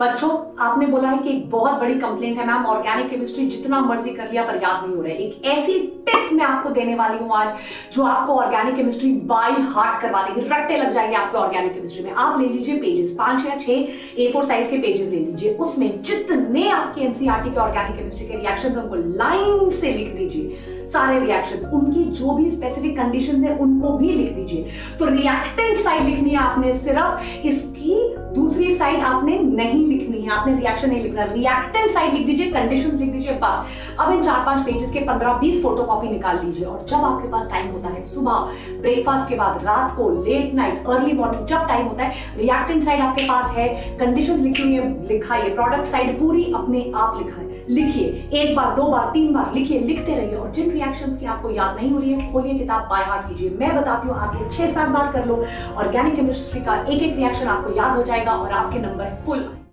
बच्चों, आपने बोला है कि एक बहुत बड़ी कंप्लेंट है मैम ऑर्गेनिक केमिस्ट्री जितना मर्ज़ी कर लिया पर याद नहीं हो रहा है। एक ऐसी टिप मैं आपको देने वाली हूँ आज, जो आपको ऑर्गेनिक केमिस्ट्री बाय हार्ट करवा देगी रट्टे लग जाएँगे आपके ऑर्गेनिक केमिस्ट्री में। आप ले लीजिए पेजेस पाँच या छह ए फोर साइज़ के पेजेस ले लीजिए। उसमें जितने आपके एनसीआरटी के ऑर्गेनिक केमिस्ट्री के रिएक्शन उनको लाइन से लिख दीजिए। सारे रिएक्शंस उनकी जो भी स्पेसिफिक कंडीशंस है, उनको भी लिख दीजिए। तो रिएक्टेंट साइड लिखनी है आपने सिर्फ़। इसकी नहीं लिखनी है। आपने रिएक्शन नहीं लिखना। रिएक्टेंट साइड लिख दीजिए कंडीशंस लिख दीजिए, बस। अब इन चार पाँच पेजेस के पंद्रह बीस फ़ोटो कॉपी निकाल लीजिए। और जब आपके पास टाइम होता है, सुबह ब्रेकफास्ट के बाद, रात को लेट नाइट अर्ली मॉर्निंग जब टाइम होता है रिएक्टेंट साइड आपके पास है कंडीशन लिखी हुई है लिखा है प्रोडक्ट साइड पूरी अपने आप लिखा है लिखिए। एक बार, दो बार, तीन बार लिखिए, लिखते रहिए। और जिन रिएक्शंस की आपको याद नहीं हो रही है, खोलिए किताब, बाय हार्ट कीजिए। मैं बताती हूँ, आप ये छह सात बार कर लो ऑर्गेनिक केमिस्ट्री का एक एक रिएक्शन आपको याद हो जाएगा और आपके नंबर फुल